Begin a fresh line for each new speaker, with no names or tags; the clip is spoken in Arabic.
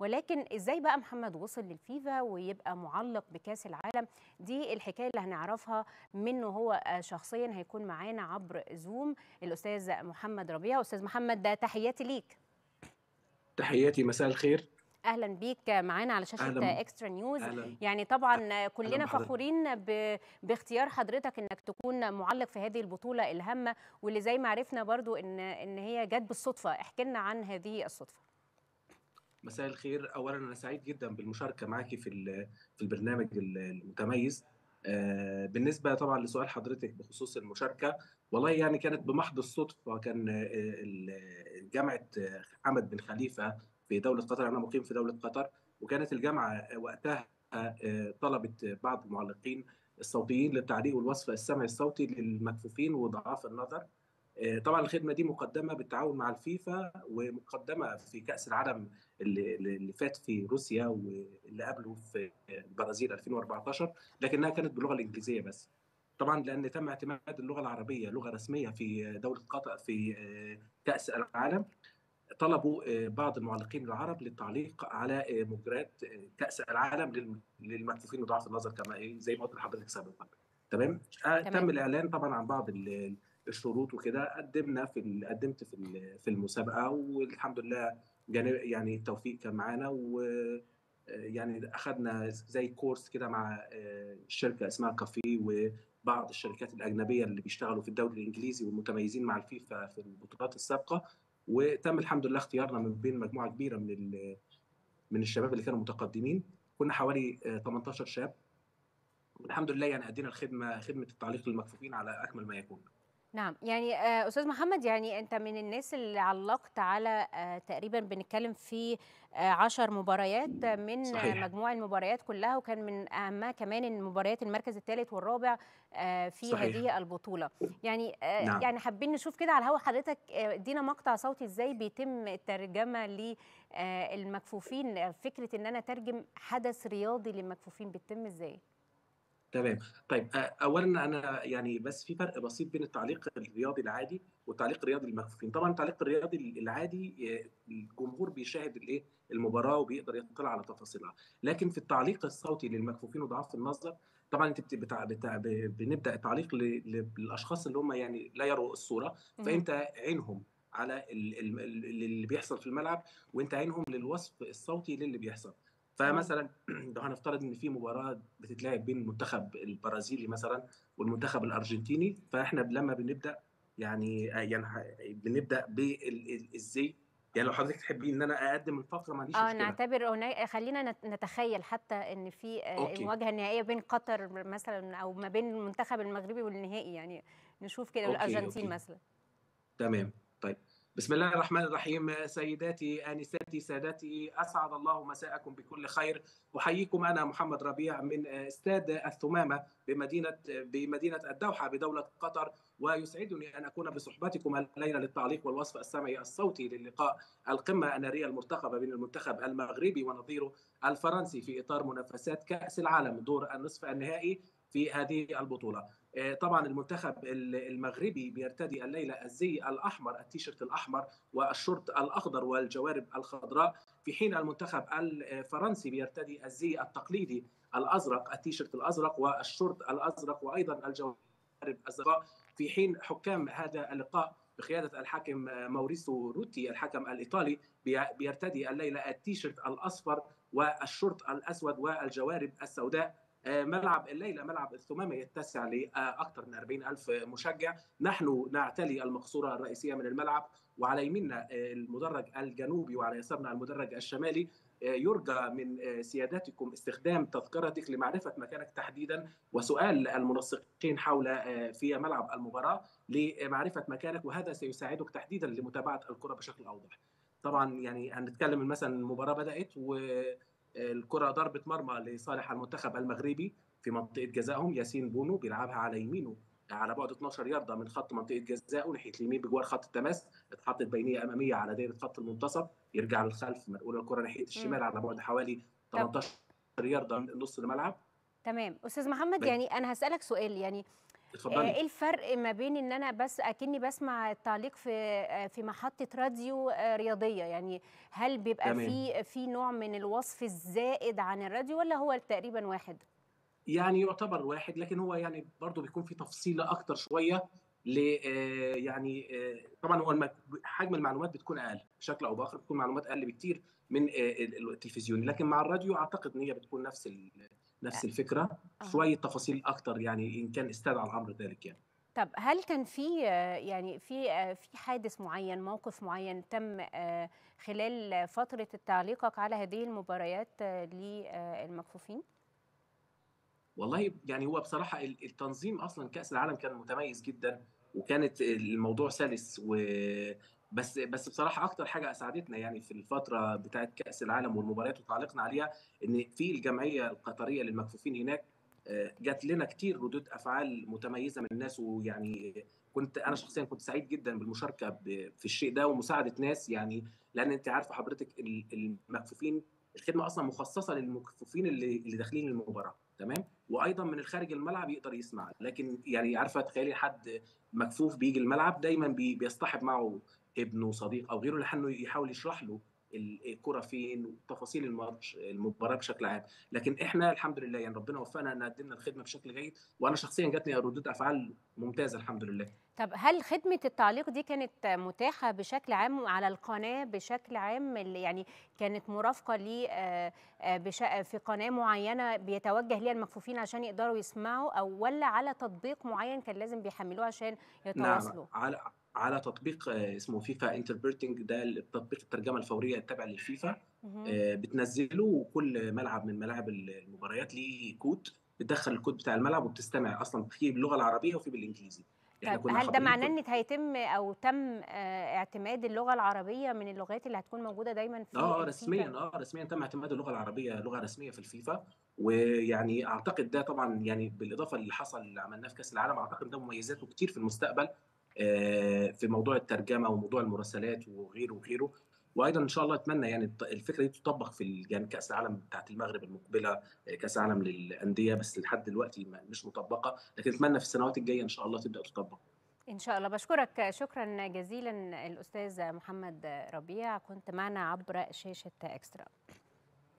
ولكن إزاي بقى محمد وصل للفيفا ويبقى معلق بكأس العالم؟ دي الحكاية اللي هنعرفها منه هو شخصيا هيكون معانا عبر Zoom الأستاذ محمد ربيع. أستاذ محمد ده تحياتي ليك.
تحياتي مساء الخير.
أهلا بيك معانا على شاشة
أهلاً.
Extra News
أهلاً.
يعني طبعا كلنا. فخورين ب... باختيار حضرتك إنك تكون معلق في هذه البطولة الهامة واللي زي ما عرفنا برضو إن إن هي جت بالصدفة. احكي لنا عن هذه الصدفة.
مساء الخير. اولا أنا سعيد جدا بالمشاركة معاكي في في البرنامج المتميز. آه، بالنسبة طبعا لسؤال حضرتك بخصوص المشاركة والله يعني كانت بمحض الصدفة كان آه، جامعة آه، حمد بن خليفة في دولة قطر أنا مقيم في دولة قطر وكانت الجامعة وقتها طلبت بعض المعلقين الصوتيين للتعليق والوصف السمعي الصوتي للمكفوفين وضعاف النظر. طبعا الخدمة دي مقدمة بالتعاون مع الفيفا ومقدمة في كأس العالم اللي, اللي فات في روسيا واللي قبله في البرازيل 2014 لكنها كانت باللغة الإنجليزية بس. طبعا لأن تم اعتماد اللغة العربية لغة رسمية في دولة قطر في كأس العالم طلبوا بعض المعلقين العرب للتعليق على مجريات كأس العالم للم- للمكفوفين وضعاف النظر كما إيه زي ما قلت لحضرتك سابقا. تمام؟ آه،
تمام.
تم الإعلان طبعا عن بعض ال- الشروط وكده قدمنا في قدمت في في المسابقة والحمد لله يعني التوفيق كان معانا و آه، يعني اخذنا زي كورس كده مع آه، شركة اسمها كافي وبعض الشركات الأجنبية اللي بيشتغلوا في الدوري الإنجليزي والمتميزين مع الفيفا في البطولات السابقة وتم الحمد لله اختيارنا من بين مجموعة كبيرة من من الشباب اللي كانوا متقدمين. كنا حوالي آه، 18 شاب. والحمد لله يعني أدينا الخدمة خدمة التعليق للمكفوفين على أكمل ما يكون.
نعم يعني آه، أستاذ محمد يعني أنت من الناس اللي علقت على آه، تقريبا بنتكلم في آه، عشر مباريات من
صحيح.
مجموع المباريات كلها وكان من أهمها كمان إن مباريات المركز الثالث والرابع في
صحيح.
هذه البطولة يعني
نعم.
يعني حابين نشوف كده على الهوا حضرتك ادينا مقطع صوتي إزاي بيتم الترجمة للمكفوفين فكرة إن أنا أترجم حدث رياضي للمكفوفين بتتم إزاي
تمام. طيب اولا أنا يعني بس في فرق بسيط بين التعليق الرياضي العادي والتعليق الرياضي للمكفوفين طبعا التعليق الرياضي العادي آه، الجمهور بيشاهد الايه المباراة وبيقدر يطلع على تفاصيلها. لكن في التعليق الصوتي للمكفوفين وضعاف النظر طبعا أنت بت- بتاع بتاع بنبدأ التعليق للأشخاص اللي هم يعني لا يروا
الصورة.
فأنت عينهم على ال- ال- ال- اللي بيحصل في الملعب وأنت عينهم للوصف الصوتي للي بيحصل. فمثلا لو هنفترض إن في مباراة بتتلعب بين المنتخب البرازيلي مثلا والمنتخب الأرجنتيني فإحنا لما بنبدأ يعني يعني ه- بنبدأ بالزي يعني لو حضرتك تحبين إن أنا أقدم الفقرة ما عنديش آه
نعتبر هنا خلينا نت- نتخيل حتى إن في آه،. المواجهه النهائية بين قطر مثلا أو ما بين المنتخب المغربي والنهائي يعني نشوف كده
أوكي.
مثلا.
تمام. طيب. بسم الله الرحمن الرحيم سيداتي انساتي سادتي أسعد الله مساءكم بكل خير. أحييكم أنا محمد ربيع من استاد الثمامة بمدينة بمدينة الدوحة بدولة قطر ويسعدني أن أكون بصحبتكم الليلة للتعليق والوصف السمعي الصوتي للقاء القمة النارية المرتقبة بين المنتخب المغربي ونظيره الفرنسي في إطار منافسات كأس العالم دور النصف النهائي. في هذه البطولة. آه، طبعا المنتخب ال- المغربي بيرتدي الليلة الزي الأحمر التيشيرت الأحمر والشورت الأخضر والجوارب الخضراء. في حين المنتخب الفرنسي بيرتدي الزي التقليدي الأزرق التيشيرت الأزرق والشورت الأزرق وأيضا الجوارب الزرقاء. في حين حكام هذا اللقاء بقيادة الحاكم موريسو روتي الحكم الإيطالي بي- بيرتدي الليلة التيشيرت الأصفر والشورت الأسود والجوارب السوداء. ملعب الليلة ملعب الثمامة يتسع لأكثر من 40 ألف مشجع. نحن نعتلي المقصورة الرئيسية من الملعب وعلى يميننا آه، المدرج الجنوبي وعلى يسارنا المدرج الشمالي. آه، يرجى من آه، سيادتكم استخدام تذكرتك لمعرفة مكانك تحديدا. وسؤال المنسقين حول آه، في ملعب المباراة لمعرفة مكانك وهذا سيساعدك تحديدا لمتابعة الكرة بشكل أوضح. طبعا يعني هنتكلم مثلا المباراة بدأت و الكرة ضربة مرمى لصالح المنتخب المغربي في منطقة جزائهم. ياسين بونو بيلعبها على يمينه على بعد 12 ياردة من خط منطقة جزائه ناحية اليمين بجوار خط التماس. اتحطت بينية أمامية على دائرة خط المنتصف. يرجع للخلف منقول الكرة ناحية الشمال على بعد حوالي 18 ياردة من نص الملعب.
تمام. أستاذ محمد يعني أنا هسألك سؤال يعني
اتفضلي.
إيه الفرق ما بين إن أنا بس أكني بسمع التعليق في في محطة راديو رياضية؟ يعني هل بيبقى
تمام.
في في نوع من الوصف الزائد عن الراديو ولا هو تقريبا واحد؟
يعني يعتبر واحد لكن هو يعني برضه بيكون في تفصيله أكتر شوية ل آه، يعني آه، طبعا هو حجم المعلومات بتكون أقل بشكل أو بآخر بتكون معلومات أقل بكتير من آه، التلفزيون لكن مع الراديو أعتقد إن هي بتكون نفس نفس الفكرة
أها.
شوية تفاصيل أكتر يعني إن كان استدعى الأمر ذلك يعني
طب هل كان في يعني في في حادث معين موقف معين تم آه، خلال فترة تعليقك على هذه المباريات آه، للمكفوفين
والله يعني هو بصراحة ال- التنظيم أصلا كأس العالم كان متميز جدا وكانت الموضوع سلس و بس بس بصراحة أكتر حاجة أسعدتنا يعني في الفترة بتاعت كأس العالم والمباريات وتعليقنا عليها إن في الجمعية القطرية للمكفوفين هناك آه، جات لنا كتير ردود أفعال متميزة من الناس ويعني كنت أنا شخصيا كنت سعيد جدا بالمشاركة ب- في الشيء ده ومساعدة ناس يعني لأن أنت عارفة حضرتك ال- المكفوفين الخدمة أصلا مخصصة للمكفوفين اللي اللي داخلين المباراة. تمام؟ وأيضا من الخارج الملعب يقدر يسمع. لكن يعني عارفة تخيلي حد مكفوف بيجي الملعب دايما بي بيصطحب معه ابنه صديق أو غيره لأنه يحاول يشرح له الكرة فين وتفاصيل الماتش المباراة بشكل عام. لكن إحنا الحمد لله يعني ربنا وفقنا ان قدمنا الخدمة بشكل جيد وأنا شخصيا جاتني ردود أفعال ممتازة الحمد لله.
طب هل خدمة التعليق دي كانت متاحة بشكل عام على القناة بشكل عام؟ اللي يعني كانت مرافقة لي آه، آه، في قناة معينة بيتوجه ليها المكفوفين عشان يقدروا يسمعوا أو ولا على تطبيق معين كان لازم بيحملوه عشان
نعم
يتواصلوا؟
على على تطبيق آه، اسمه FIFA Interpreting ده التطبيق الترجمة الفورية التابع للفيفا. آه، بتنزله وكل ملعب من ملاعب المباريات ليه كود بتدخل الكود بتاع الملعب وبتستمع أصلا في باللغة العربية وفي بالإنجليزي.
طب
كنا
هل ده معناه إن هيتم أو تم آه، اعتماد اللغة العربية من اللغات اللي هتكون موجودة دايما في آه؟
رسميا آه رسميا تم اعتماد اللغة العربية لغة رسمية في الفيفا. ويعني أعتقد ده طبعا يعني بالإضافة اللي حصل اللي عملناه في كأس العالم أعتقد ده مميزاته كتير في المستقبل. في موضوع الترجمة وموضوع المراسلات وغيره وغيره. وأيضا إن شاء الله أتمنى يعني الفكرة دي تطبق في يعني كأس العالم بتاعت المغرب المقبلة آه، كأس العالم للأندية بس لحد دلوقتي مش مطبقة. لكن أتمنى في السنوات الجاية إن شاء الله تبدأ تطبق.
إن شاء الله. بشكرك. شكرا جزيلا الأستاذ محمد ربيع. كنت معنا عبر شاشة إكسترا.